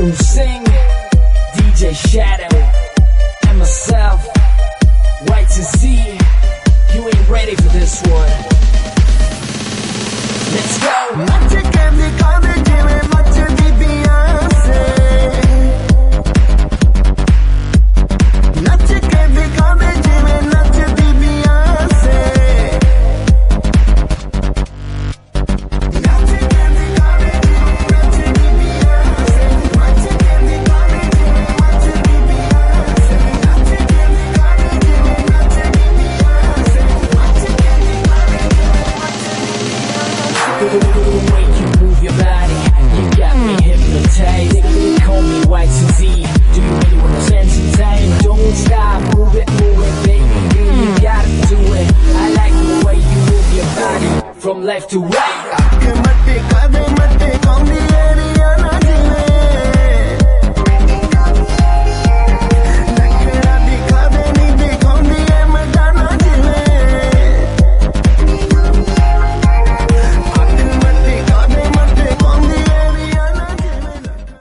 who sing, DJ Shadow, and myself, White to see, you ain't ready for this one. The way you move your body, you got me hypnotized. Call me Do you wanna? Don't stop, move it, move it, baby. You gotta do it. I like the way you move your body from left to right.